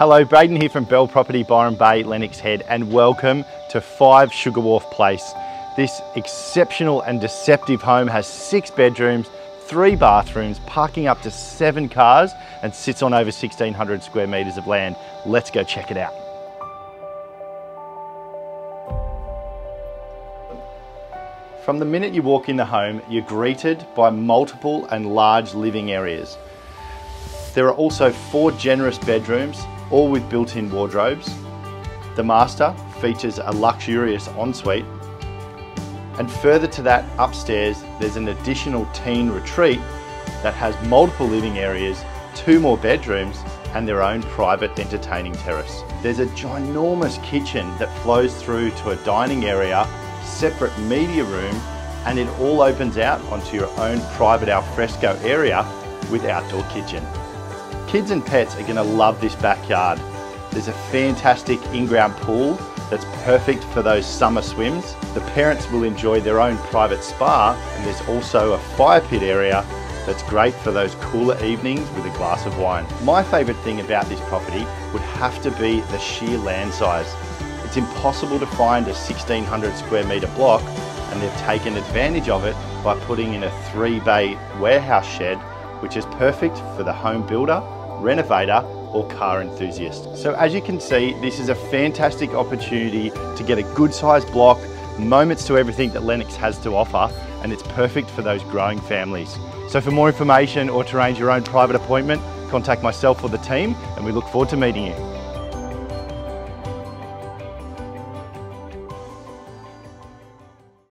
Hello, Braden here from Belle Property Byron Bay, Lennox Head, and welcome to 5 Sugarwharf Place. This exceptional and deceptive home has six bedrooms, three bathrooms, parking up to seven cars, and sits on over 1,600 square metres of land. Let's go check it out. From the minute you walk in the home, you're greeted by multiple and large living areas. There are also four generous bedrooms all with built-in wardrobes. The master features a luxurious ensuite. And further to that, upstairs, there's an additional teen retreat that has multiple living areas, two more bedrooms, and their own private entertaining terrace. There's a ginormous kitchen that flows through to a dining area, separate media room, and it all opens out onto your own private alfresco area with outdoor kitchen. Kids and pets are gonna love this backyard. There's a fantastic in-ground pool that's perfect for those summer swims. The parents will enjoy their own private spa and there's also a fire pit area that's great for those cooler evenings with a glass of wine. My favourite thing about this property would have to be the sheer land size. It's impossible to find a 1600 square metre block and they've taken advantage of it by putting in a three bay warehouse shed which is perfect for the home builder renovator or car enthusiast. So as you can see, this is a fantastic opportunity to get a good sized block, moments to everything that Lennox has to offer, and it's perfect for those growing families. So for more information or to arrange your own private appointment, contact myself or the team, and we look forward to meeting you.